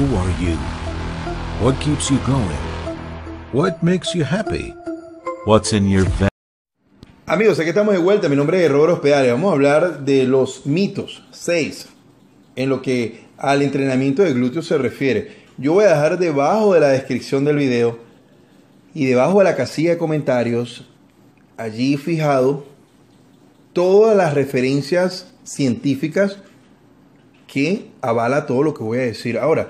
Who are you? What keeps you going? What makes you happy? What's in your Amigos, aquí estamos de vuelta. Mi nombre es Roberto Hospedales. Vamos a hablar de los mitos, seis, en lo que al entrenamiento de glúteos se refiere. Yo voy a dejar debajo de la descripción del video y debajo de la casilla de comentarios, allí fijado, todas las referencias científicas que avala todo lo que voy a decir. Ahora,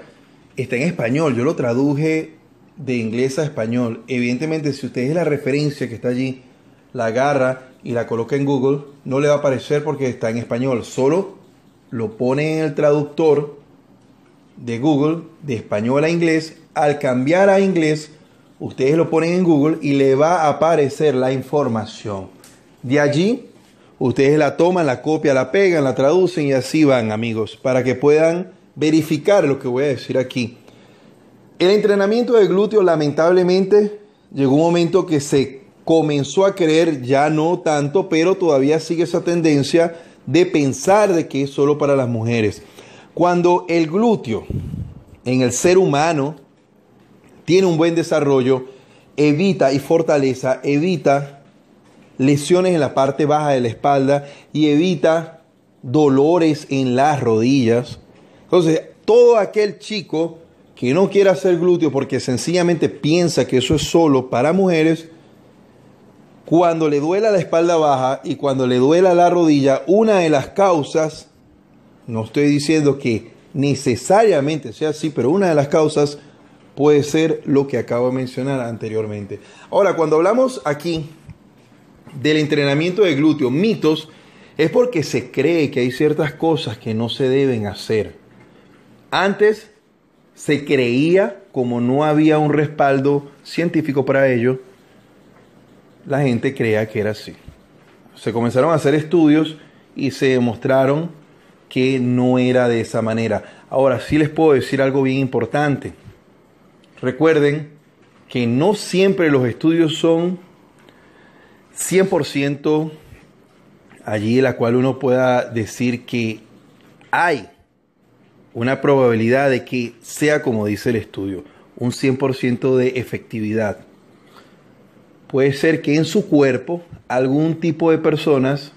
está en español, yo lo traduje de inglés a español. Evidentemente, si usted es la referencia que está allí, la agarra y la coloca en Google, no le va a aparecer porque está en español. Solo lo pone en el traductor de Google de español a inglés. Al cambiar a inglés, ustedes lo ponen en Google y le va a aparecer la información. De allí, ustedes la toman, la copian, la pegan, la traducen y así van, amigos, para que puedan verificar lo que voy a decir aquí. El entrenamiento de glúteo, lamentablemente, llegó un momento que se comenzó a creer, ya no tanto, pero todavía sigue esa tendencia de pensar de que es solo para las mujeres. Cuando el glúteo en el ser humano tiene un buen desarrollo, evita y fortaleza, evita lesiones en la parte baja de la espalda y evita dolores en las rodillas. Entonces, todo aquel chico que no quiera hacer glúteo porque sencillamente piensa que eso es solo para mujeres, cuando le duela la espalda baja y cuando le duela la rodilla, una de las causas, no estoy diciendo que necesariamente sea así, pero una de las causas puede ser lo que acabo de mencionar anteriormente. Ahora, cuando hablamos aquí del entrenamiento de glúteo, mitos, es porque se cree que hay ciertas cosas que no se deben hacer. Antes se creía, como no había un respaldo científico para ello, la gente creía que era así. Se comenzaron a hacer estudios y se demostraron que no era de esa manera. Ahora sí les puedo decir algo bien importante. Recuerden que no siempre los estudios son 100% allí en la cual uno pueda decir que hay una probabilidad de que sea como dice el estudio, un 100% de efectividad. Puede ser que en su cuerpo algún tipo de personas,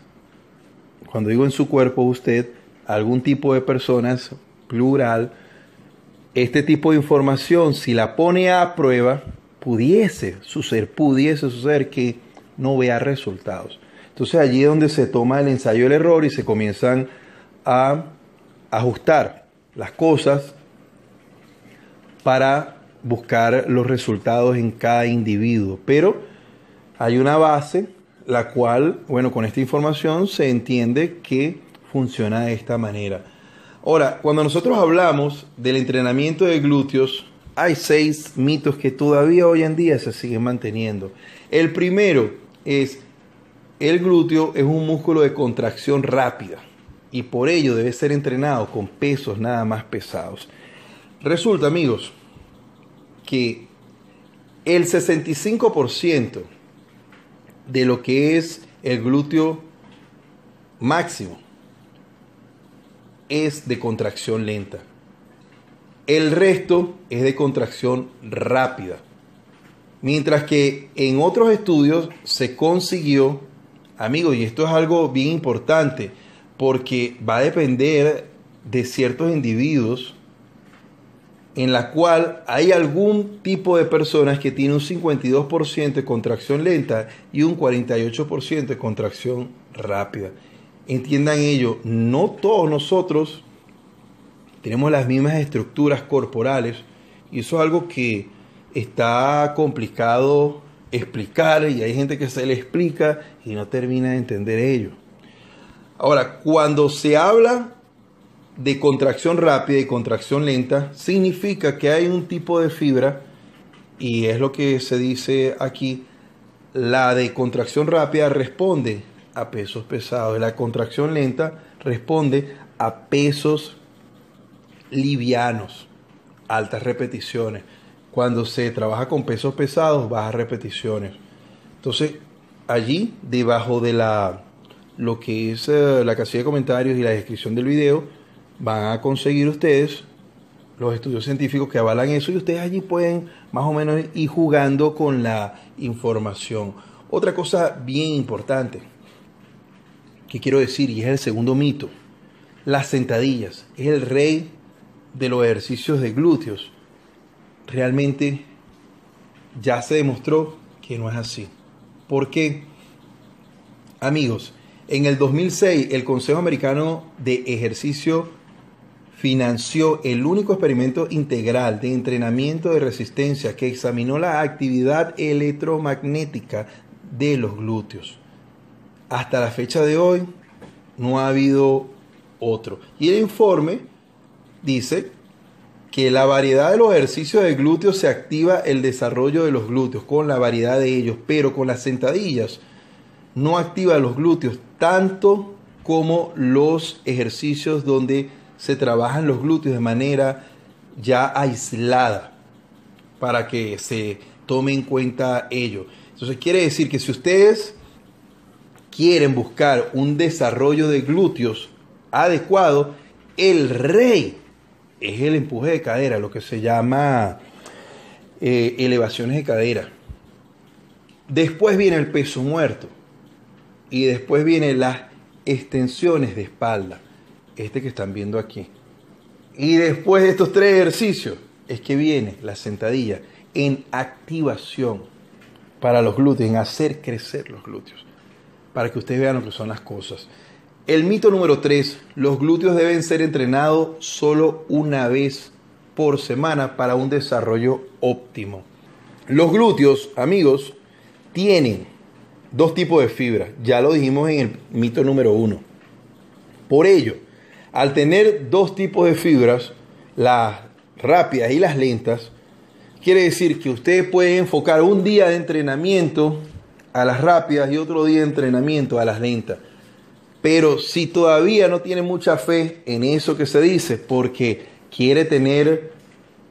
cuando digo en su cuerpo usted, algún tipo de personas, plural, este tipo de información, si la pone a prueba, pudiese suceder, pudiese suceder que no vea resultados. Entonces allí es donde se toma el ensayo del error y se comienzan a ajustar las cosas para buscar los resultados en cada individuo. Pero hay una base, la cual, bueno, con esta información se entiende que funciona de esta manera. Ahora, cuando nosotros hablamos del entrenamiento de glúteos, hay seis mitos que todavía hoy en día se siguen manteniendo. El primero es, el glúteo es un músculo de contracción rápida y por ello debe ser entrenado con pesos nada más pesados. Resulta, amigos, que el 65% de lo que es el glúteo máximo es de contracción lenta. El resto es de contracción rápida. Mientras que en otros estudios se consiguió, amigos, y esto es algo bien importante, porque va a depender de ciertos individuos en la cual hay algún tipo de personas que tiene un 52% de contracción lenta y un 48% de contracción rápida. Entiendan ello, no todos nosotros tenemos las mismas estructuras corporales y eso es algo que está complicado explicar y hay gente que se le explica y no termina de entender ello. Ahora, cuando se habla de contracción rápida y contracción lenta, significa que hay un tipo de fibra, y es lo que se dice aquí, la de contracción rápida responde a pesos pesados, la contracción lenta responde a pesos livianos, altas repeticiones. Cuando se trabaja con pesos pesados, bajas repeticiones. Entonces, allí, debajo de la, lo que es uh, la casilla de comentarios y la descripción del video, van a conseguir ustedes los estudios científicos que avalan eso y ustedes allí pueden más o menos ir jugando con la información. Otra cosa bien importante que quiero decir, y es el segundo mito, las sentadillas, es el rey de los ejercicios de glúteos. Realmente ya se demostró que no es así. ¿Por qué? Amigos, en el 2006 el Consejo Americano de Ejercicio financió el único experimento integral de entrenamiento de resistencia que examinó la actividad electromagnética de los glúteos. Hasta la fecha de hoy no ha habido otro. Y el informe dice que la variedad de los ejercicios de glúteos se activa el desarrollo de los glúteos con la variedad de ellos, pero con las sentadillas no activa los glúteos tanto como los ejercicios donde se trabajan los glúteos de manera ya aislada para que se tome en cuenta ello. Entonces quiere decir que si ustedes quieren buscar un desarrollo de glúteos adecuado, el rey es el empuje de cadera, lo que se llama eh, elevaciones de cadera. Después viene el peso muerto y después vienen las extensiones de espalda, este que están viendo aquí. Y después de estos tres ejercicios es que viene la sentadilla en activación para los glúteos, en hacer crecer los glúteos, para que ustedes vean lo que son las cosas. El mito número 3, los glúteos deben ser entrenados solo una vez por semana para un desarrollo óptimo. Los glúteos, amigos, tienen dos tipos de fibra. Ya lo dijimos en el mito número 1. Por ello, al tener dos tipos de fibras, las rápidas y las lentas, quiere decir que usted puede enfocar un día de entrenamiento a las rápidas y otro día de entrenamiento a las lentas. Pero si todavía no tiene mucha fe en eso que se dice, porque quiere tener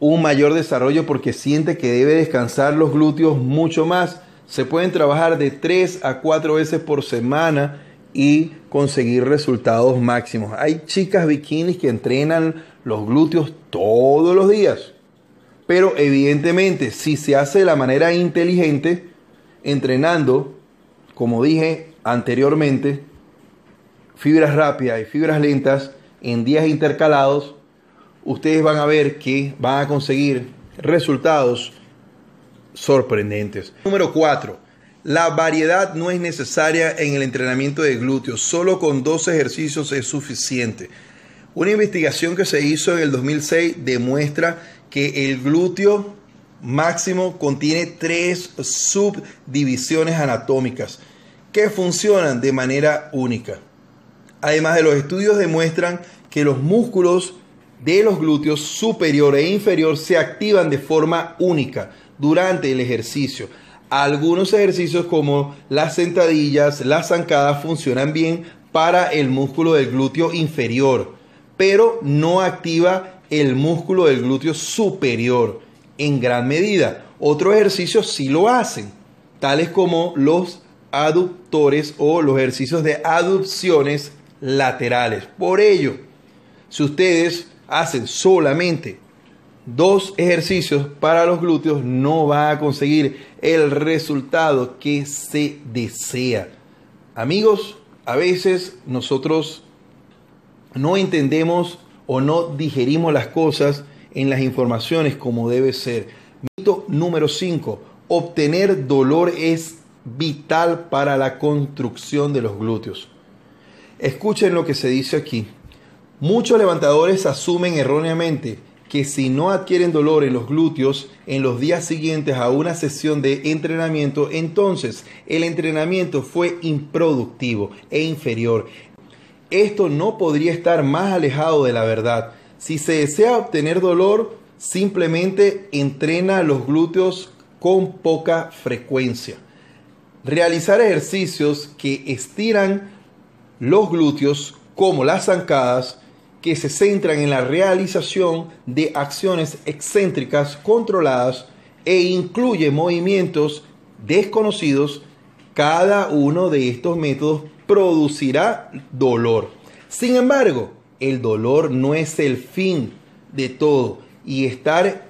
un mayor desarrollo, porque siente que debe descansar los glúteos mucho más, se pueden trabajar de 3 a 4 veces por semana y conseguir resultados máximos. Hay chicas bikinis que entrenan los glúteos todos los días. Pero evidentemente, si se hace de la manera inteligente, entrenando, como dije anteriormente, fibras rápidas y fibras lentas en días intercalados, ustedes van a ver que van a conseguir resultados sorprendentes. Número 4. La variedad no es necesaria en el entrenamiento de glúteos, solo con dos ejercicios es suficiente. Una investigación que se hizo en el 2006 demuestra que el glúteo máximo contiene tres subdivisiones anatómicas que funcionan de manera única. Además de los estudios demuestran que los músculos de los glúteos superior e inferior se activan de forma única durante el ejercicio. Algunos ejercicios como las sentadillas, las zancadas funcionan bien para el músculo del glúteo inferior, pero no activa el músculo del glúteo superior en gran medida. Otros ejercicios sí lo hacen, tales como los aductores o los ejercicios de aducciones laterales. Por ello, si ustedes hacen solamente dos ejercicios para los glúteos, no va a conseguir el resultado que se desea. Amigos, a veces nosotros no entendemos o no digerimos las cosas en las informaciones como debe ser. Mito número 5. Obtener dolor es vital para la construcción de los glúteos. Escuchen lo que se dice aquí. Muchos levantadores asumen erróneamente que si no adquieren dolor en los glúteos en los días siguientes a una sesión de entrenamiento, entonces el entrenamiento fue improductivo e inferior. Esto no podría estar más alejado de la verdad. Si se desea obtener dolor, simplemente entrena los glúteos con poca frecuencia. Realizar ejercicios que estiran los glúteos como las zancadas que se centran en la realización de acciones excéntricas controladas e incluye movimientos desconocidos, cada uno de estos métodos producirá dolor. Sin embargo, el dolor no es el fin de todo. y estar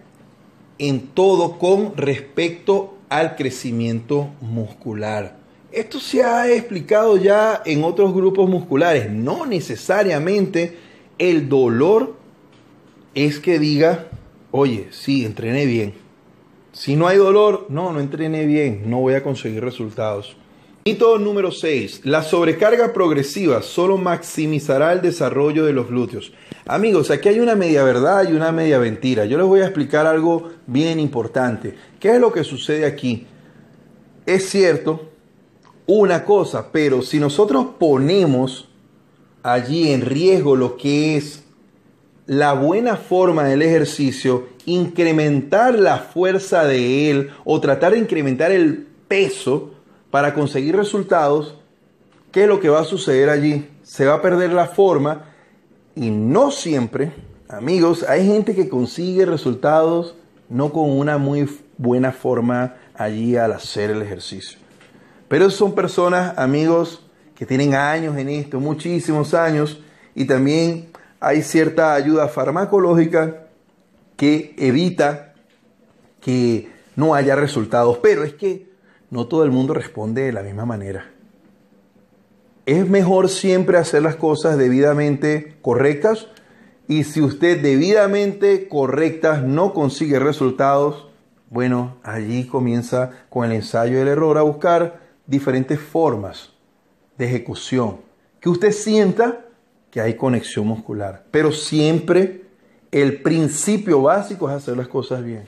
en todo con respecto al crecimiento muscular. Esto se ha explicado ya en otros grupos musculares. No necesariamente el dolor es que diga, oye, sí, entrené bien. Si no hay dolor, no, no entrené bien, no voy a conseguir resultados. Mito número 6. La sobrecarga progresiva solo maximizará el desarrollo de los glúteos. Amigos, aquí hay una media verdad y una media mentira. Yo les voy a explicar algo bien importante. ¿Qué es lo que sucede aquí? Es cierto una cosa, pero si nosotros ponemos allí en riesgo lo que es la buena forma del ejercicio, incrementar la fuerza de él o tratar de incrementar el peso, para conseguir resultados, ¿qué es lo que va a suceder allí? Se va a perder la forma y no siempre, amigos, hay gente que consigue resultados no con una muy buena forma allí al hacer el ejercicio. Pero son personas, amigos, que tienen años en esto, muchísimos años, y también hay cierta ayuda farmacológica que evita que no haya resultados. Pero es que no todo el mundo responde de la misma manera. Es mejor siempre hacer las cosas debidamente correctas y si usted debidamente correctas no consigue resultados, bueno, allí comienza con el ensayo del error a buscar diferentes formas de ejecución. Que usted sienta que hay conexión muscular. Pero siempre el principio básico es hacer las cosas bien.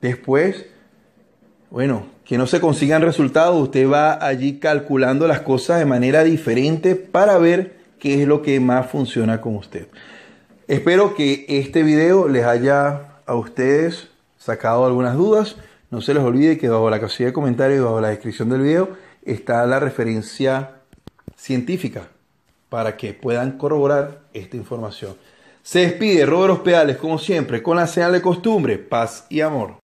Después, bueno, que no se consigan resultados, usted va allí calculando las cosas de manera diferente para ver qué es lo que más funciona con usted. Espero que este video les haya a ustedes sacado algunas dudas. No se les olvide que bajo la casilla de comentarios y bajo la descripción del video está la referencia científica para que puedan corroborar esta información. Se despide Robert Hospedales, como siempre, con la señal de costumbre, paz y amor.